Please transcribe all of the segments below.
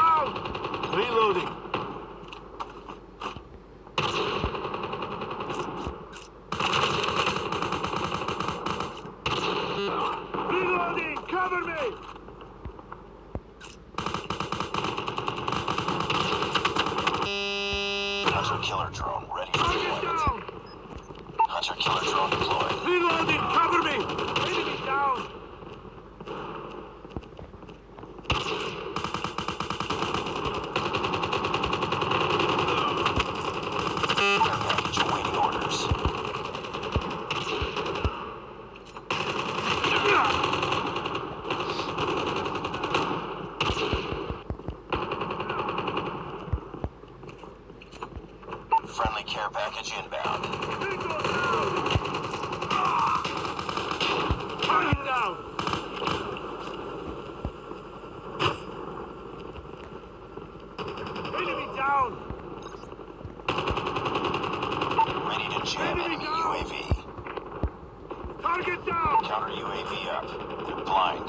down! Reloading. Reloading! Cover me! Hunter killer drone ready for deployment. Hunter killer drone deployed. Reloading! Cover me! Enemy down! Care package awaiting orders. Friendly care package inbound. Target down! Enemy down! Ready to jam Enemy enemy down. UAV. Target down! Counter UAV up. They're blind.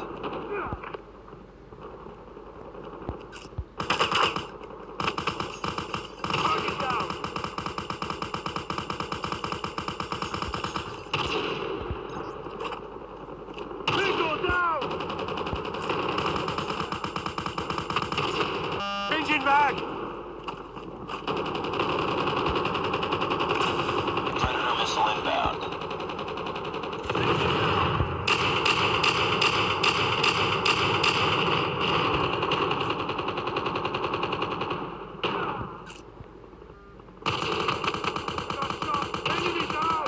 Target down! Bingo down! Engine back! Predator missile inbound. Enemy down!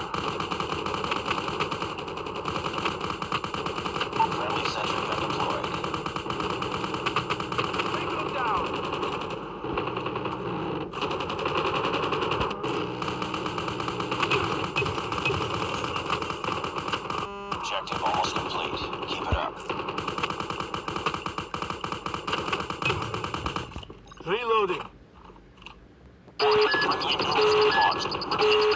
Friendly sentry gun deployed. Bingo down! Objective almost complete. Keep it up. Reloading! Launched.